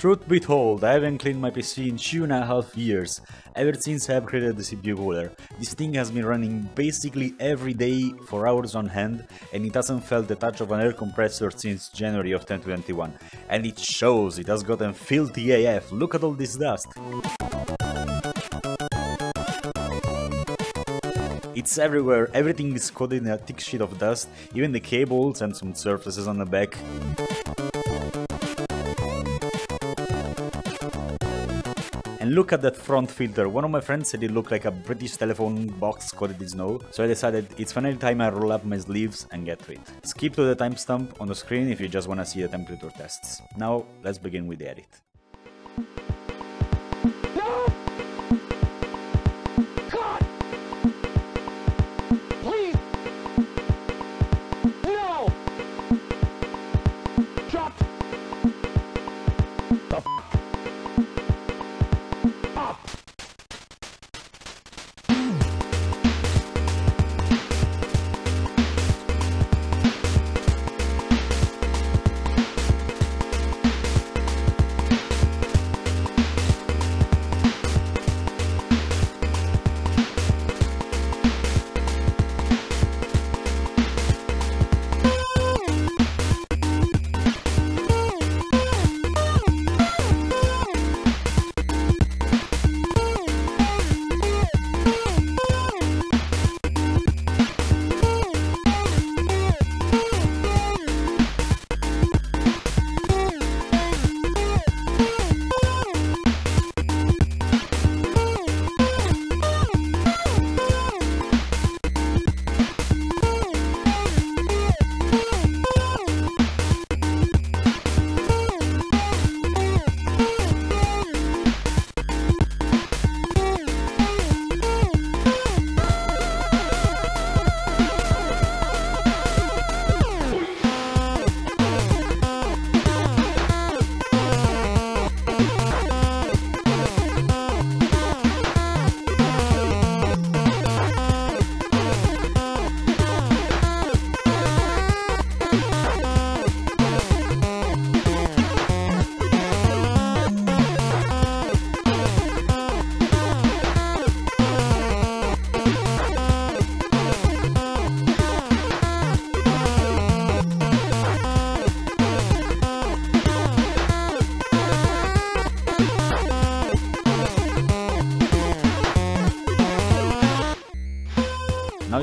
Truth be told, I haven't cleaned my PC in two and a half years, ever since I upgraded the CPU cooler. This thing has been running basically every day for hours on hand, and it hasn't felt the touch of an air compressor since January of 2021. And it shows, it has gotten filthy AF, look at all this dust. It's everywhere, everything is coated in a thick sheet of dust, even the cables and some surfaces on the back. And look at that front filter, one of my friends said it looked like a British telephone box coated in snow, so I decided it's finally time I roll up my sleeves and get to it. Skip to the timestamp on the screen if you just wanna see the temperature tests. Now, let's begin with the edit. Now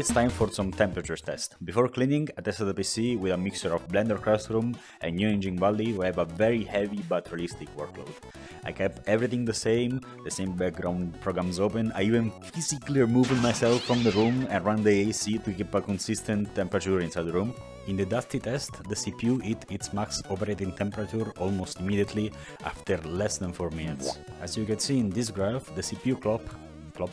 it's time for some temperatures test. Before cleaning, I tested the PC with a mixture of Blender Classroom and Unigine Valley who have a very heavy but realistic workload. I kept everything the same, the same background programs open, I even physically removed myself from the room and ran the AC to keep a consistent temperature inside the room. In the Dusty test, the CPU hit its max operating temperature almost immediately after less than 4 minutes. As you can see in this graph, the CPU clock, clock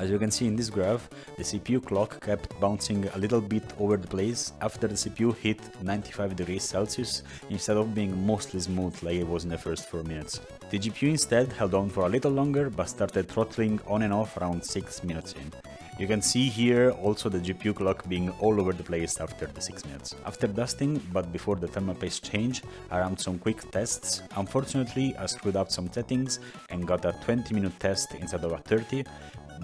as you can see in this graph, the CPU clock kept bouncing a little bit over the place after the CPU hit 95 degrees Celsius instead of being mostly smooth like it was in the first 4 minutes. The GPU instead held on for a little longer but started throttling on and off around 6 minutes in. You can see here also the GPU clock being all over the place after the 6 minutes. After dusting, but before the thermal paste change, I ran some quick tests. Unfortunately, I screwed up some settings and got a 20 minute test instead of a 30,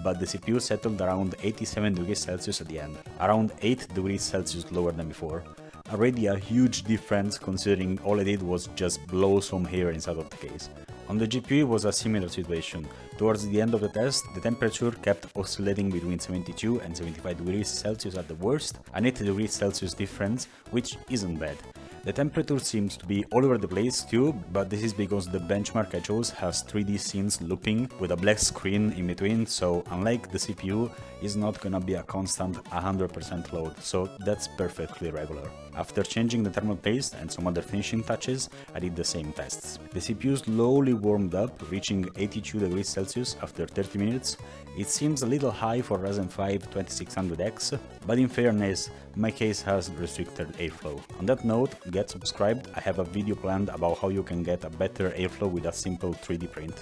but the CPU settled around 87 degrees Celsius at the end, around 8 degrees Celsius lower than before. Already a huge difference considering all I did was just blow some hair inside of the case. On the GPU was a similar situation. Towards the end of the test, the temperature kept oscillating between 72 and 75 degrees Celsius at the worst, an 8 degrees Celsius difference, which isn't bad. The temperature seems to be all over the place too, but this is because the benchmark I chose has 3D scenes looping with a black screen in between, so unlike the CPU, it's not gonna be a constant 100% load, so that's perfectly regular. After changing the thermal paste and some other finishing touches, I did the same tests. The CPU slowly warmed up, reaching 82 degrees Celsius after 30 minutes. It seems a little high for Ryzen 5 2600X, but in fairness, my case has restricted airflow. On that note, get subscribed, I have a video planned about how you can get a better airflow with a simple 3D print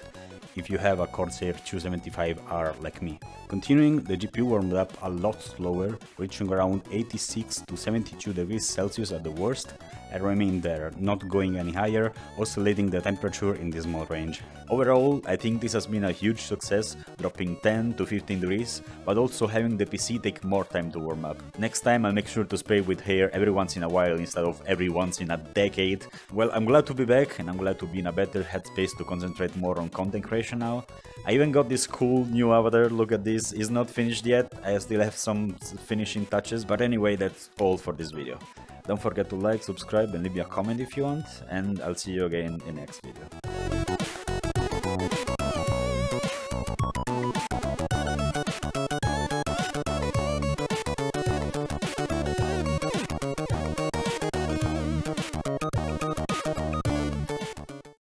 if you have a Corsair 275R like me. Continuing, the GPU warmed up a lot slower, reaching around 86 to 72 degrees Celsius at the worst, and remain there, not going any higher, oscillating the temperature in this small range. Overall, I think this has been a huge success, dropping 10 to 15 degrees, but also having the PC take more time to warm up. Next time I'll make sure to spray with hair every once in a while instead of every once in a decade. Well, I'm glad to be back and I'm glad to be in a better headspace to concentrate more on content creation now. I even got this cool new avatar, look at this, it's not finished yet, I still have some finishing touches, but anyway that's all for this video. Don't forget to like, subscribe and leave me a comment if you want, and I'll see you again in next video.